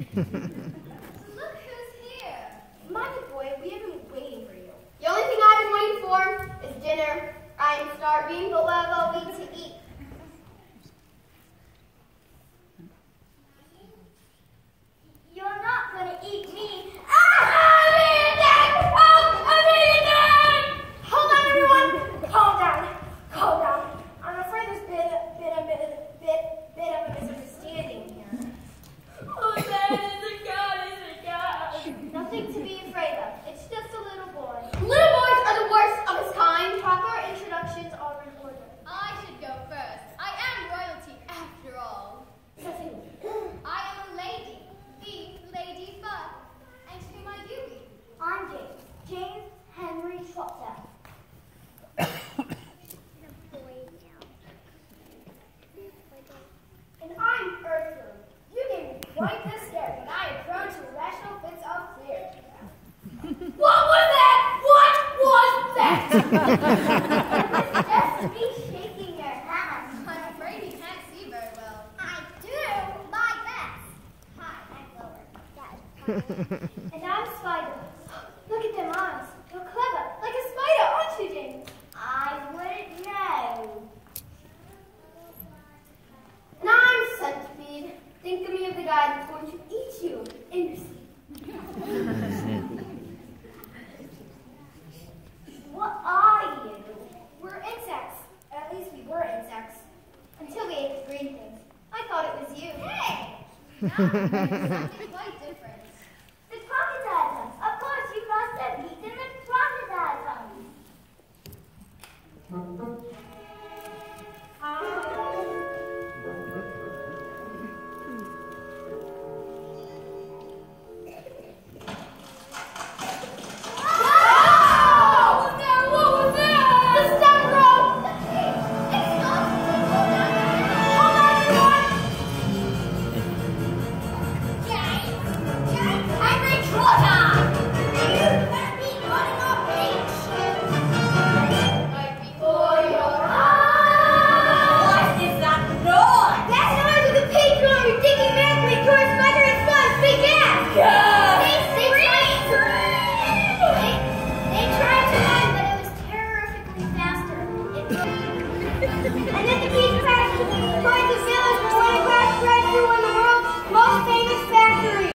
Look who's here. Boy, we have been waiting for you. The only thing I've been waiting for is dinner. I am starving, but what have we week to eat? what was that? What was that? just me shaking your hand. I'm afraid you can't see very well. I do my best. Hi, I'm Lower. and I'm Spike. Yeah.